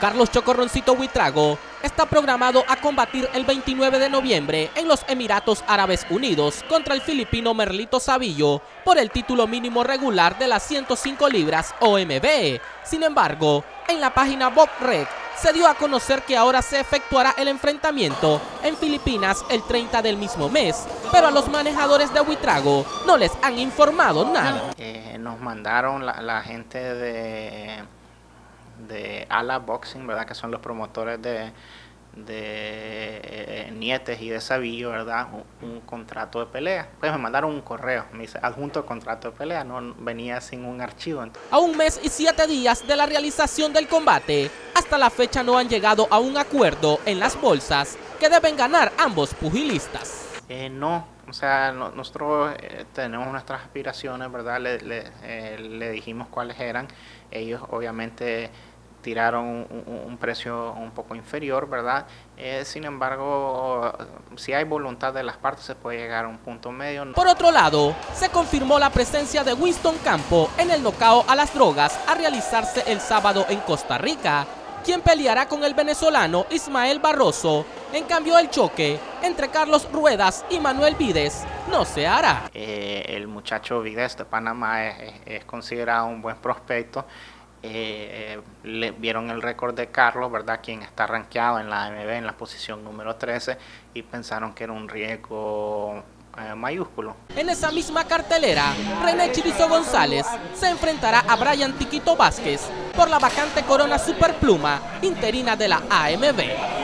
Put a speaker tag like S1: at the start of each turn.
S1: Carlos Chocorroncito Huitrago está programado a combatir el 29 de noviembre en los Emiratos Árabes Unidos contra el filipino Merlito Sabillo por el título mínimo regular de las 105 libras OMB. Sin embargo, en la página BoxRec se dio a conocer que ahora se efectuará el enfrentamiento en Filipinas el 30 del mismo mes, pero a los manejadores de Huitrago no les han informado nada.
S2: Eh, nos mandaron la, la gente de de Ala Boxing, ¿verdad? Que son los promotores de, de eh, Nietes y de Sabillo, ¿verdad? Un, contrato de pelea. Pues me mandaron un correo, me dice adjunto contrato de pelea, no venía sin un archivo.
S1: A un mes y siete días de la realización del combate, hasta la fecha no han llegado a un acuerdo en las bolsas que deben ganar ambos pugilistas.
S2: Eh, no, o sea, nosotros eh, tenemos nuestras aspiraciones, ¿verdad? Le, le, eh, le, dijimos cuáles eran. Ellos obviamente tiraron un, un precio un poco inferior, ¿verdad? Eh, sin embargo, si hay voluntad de las partes se puede llegar a un punto medio.
S1: Por otro lado, se confirmó la presencia de Winston Campo en el nocao a las drogas a realizarse el sábado en Costa Rica quien peleará con el venezolano Ismael Barroso. En cambio, el choque entre Carlos Ruedas y Manuel Vides no se hará.
S2: Eh, el muchacho Vides de Panamá es, considerado un buen prospecto. Eh, le vieron el récord de Carlos, ¿verdad? Quien está rankeado en la AMB en la posición número 13 y pensaron que era un riesgo eh, mayúsculo.
S1: En esa misma cartelera, René Chirizo González se enfrentará a Brian Tiquito Vázquez por la vacante corona superpluma interina de la AMB.